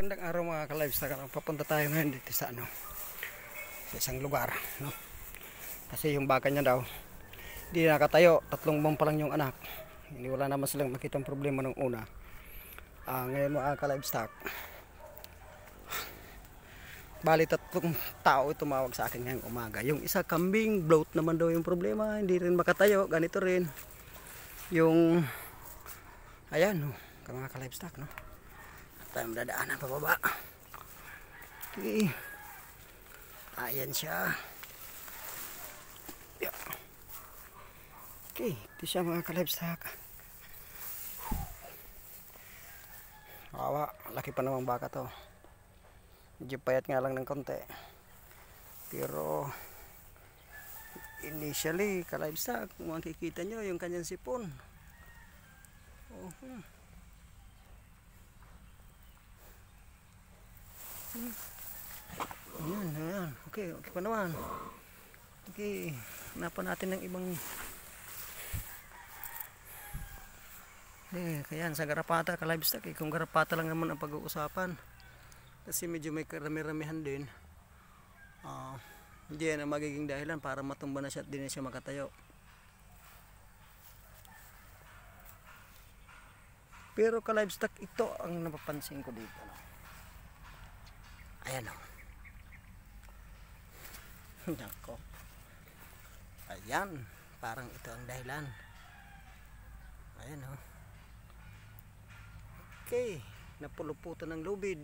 Magandang araw mga ka-livestock. Ano, Papunta tayo ngayon dito sa ano sa isang lugar, no? Kasi yung baka niya daw hindi nakatayo, tatlong buwan pa lang yung anak. Hindi wala naman silang makitang problema nung una. Ah, ngayon mga ka-livestock. Bali tatlong tao tumawag sa akin ngayong umaga. Yung isa kambing, bloat naman daw yung problema, hindi rin makatayo, ganito rin. Yung ayan, no, mga ka-livestock, no? Tayo dadaanan pababa okay ayan siya yeah. okay ito siya mga ka-livestock kawa laki pa namang baka to medyo payat nga lang ng konti pero initially kung makikita nyo yung kanyang sipon oh, hmm. Ayan, ayan. Okay, okay pa naman. Okay, hanapan natin ng ibang Eh, kaya sa garapata ka livestock eh. Kung garapata lang naman ang pag-uusapan. Kasi medyo may karami-ramihan din. Uh, hindi yan ang magiging dahilan para matumba na siya at di na siya makatayo. Pero ka livestock ito ang napapansin ko dito. No? Ayan o. Nako. Ayan. Parang ito ang dahilan. Ayan o. Okay. Napuluputan ng lubid.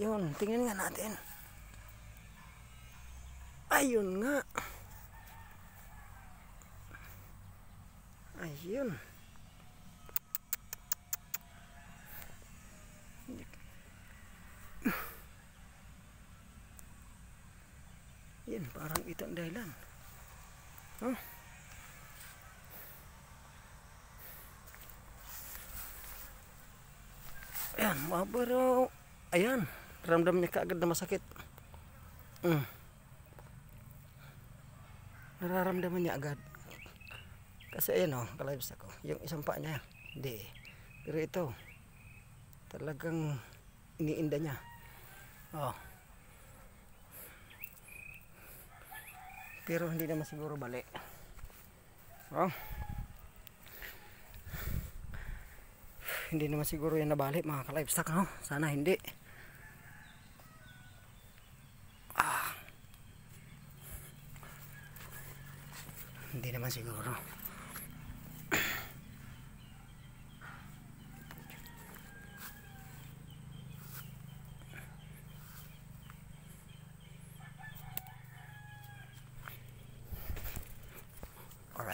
Yun. Tingnan nga natin. Ayun nga. Ayun. Yan, parang ito ang dahilan. Huh? Ayan, pero ayan, ramdam niya kaagad na masakit. Mm. Nararamdaman niya agad. Kasi ayan o, oh, kalibs ako. Yung isang paa niya, hindi. Pero ito, talagang iniinda niya. Oh. Pero hindi naman siguro bali oh. hindi naman siguro yan nabali mga ka-livestock no? sana hindi ah. hindi naman siguro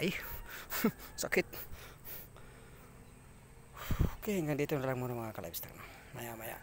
Aray. Sakit. Okay, hanggang dito na lang muna mga ka-livestock. Maya maya.